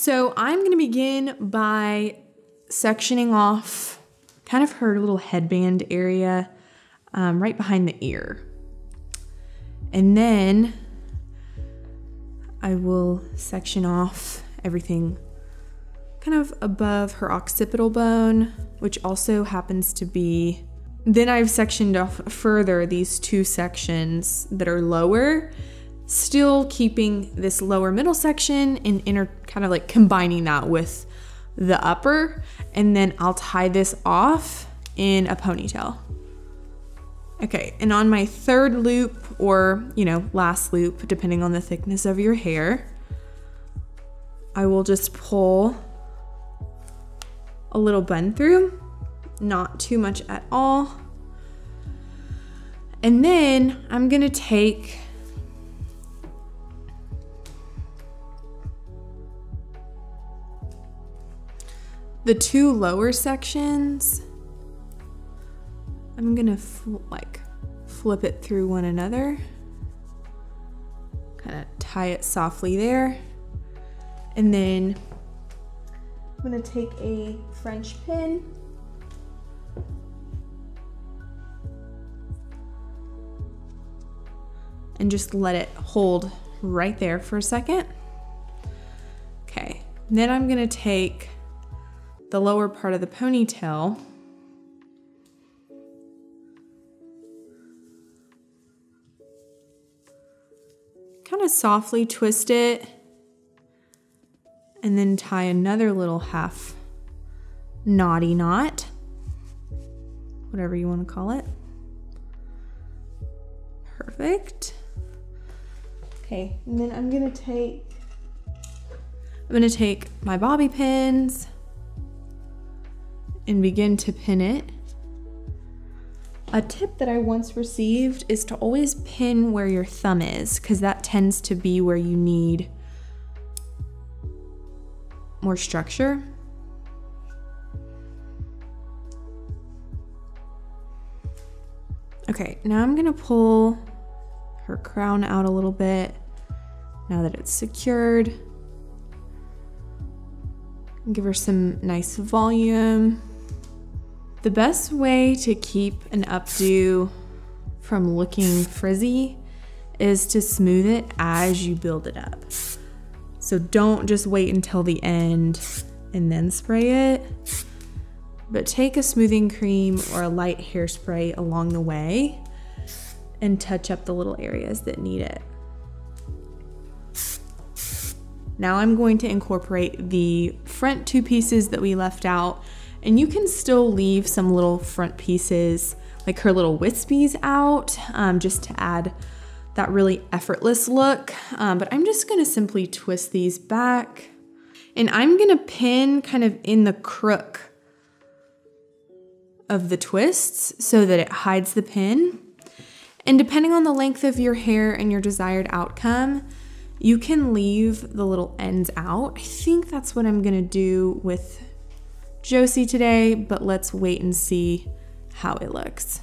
So I'm gonna begin by sectioning off kind of her little headband area um, right behind the ear. And then I will section off everything kind of above her occipital bone, which also happens to be. Then I've sectioned off further these two sections that are lower, still keeping this lower middle section and inner kind of like combining that with the upper. And then I'll tie this off in a ponytail. Okay, and on my third loop or, you know, last loop, depending on the thickness of your hair, I will just pull a little bun through, not too much at all. And then I'm gonna take the two lower sections I'm gonna fl like flip it through one another. Kind of tie it softly there. And then I'm gonna take a French pin. And just let it hold right there for a second. Okay, then I'm gonna take the lower part of the ponytail kind of softly twist it and then tie another little half knotty knot, whatever you want to call it. Perfect. Okay, and then I'm gonna take, I'm gonna take my bobby pins and begin to pin it. A tip that I once received is to always pin where your thumb is because that tends to be where you need more structure. Okay, now I'm gonna pull her crown out a little bit now that it's secured. Give her some nice volume. The best way to keep an updo from looking frizzy is to smooth it as you build it up. So don't just wait until the end and then spray it, but take a smoothing cream or a light hairspray along the way and touch up the little areas that need it. Now I'm going to incorporate the front two pieces that we left out and you can still leave some little front pieces, like her little wispies out, um, just to add that really effortless look. Um, but I'm just gonna simply twist these back and I'm gonna pin kind of in the crook of the twists so that it hides the pin. And depending on the length of your hair and your desired outcome, you can leave the little ends out. I think that's what I'm gonna do with Josie today, but let's wait and see how it looks.